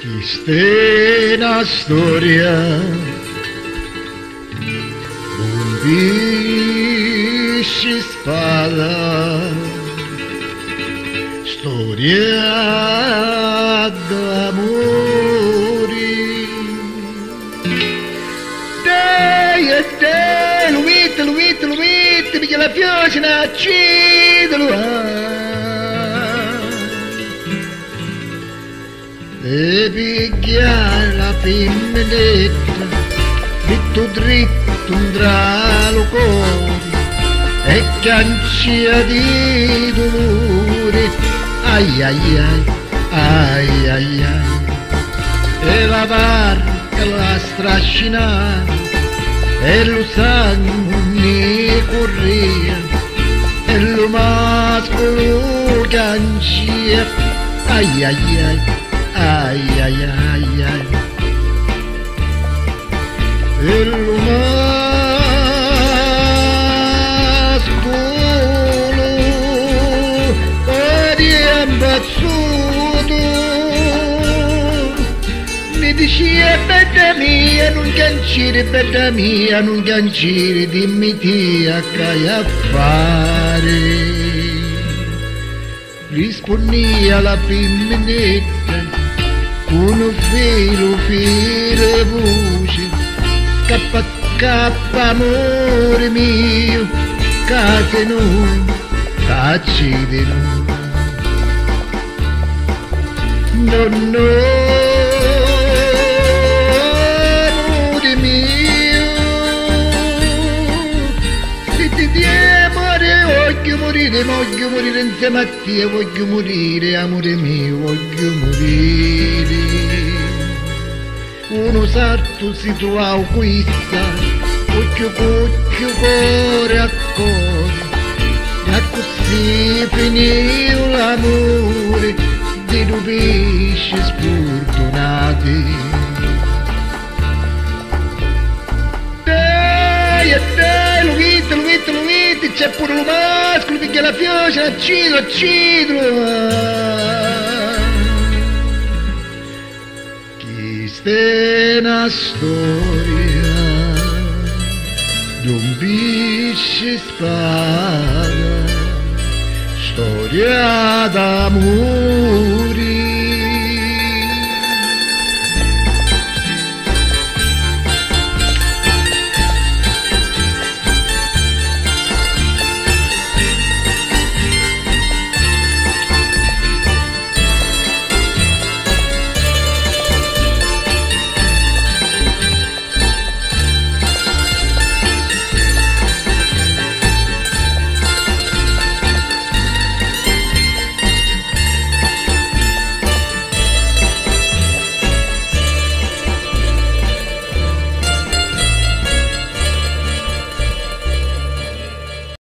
que esté na história um bicho espada história do amor teia teia luíta luíta luíta me gela fiosa na tia do luar femminetta dritto dritto un dralo cuore e cancia di dolore. Ai ai ai ai ai ai. E la barca la strascinava e lo sangue ne corria e lo mascolo cancia ai ai ai ai ai ai ai e lo mascolo di imbazzuto mi diceva bella mia non cancire bella mia non cancire dimmi ti a che a fare. Rispondi alla femminetta con un filo filo voce scappa scappa amore mio case non cacci di noi no no amore mio se ti diamo voglio morire, voglio morire insieme a te, voglio morire, amore mio, voglio morire. Uno sarto si trova questa, occhio occhio, cuore a cuore, e così finì l'amore di due pesci sfortunati. Dai, e dai, lo vite, lo vite, lo vite, c'è pure lo mascolo, perché la pioggia, accido, accido. Questa è Uma história de um bicho espada, história da música.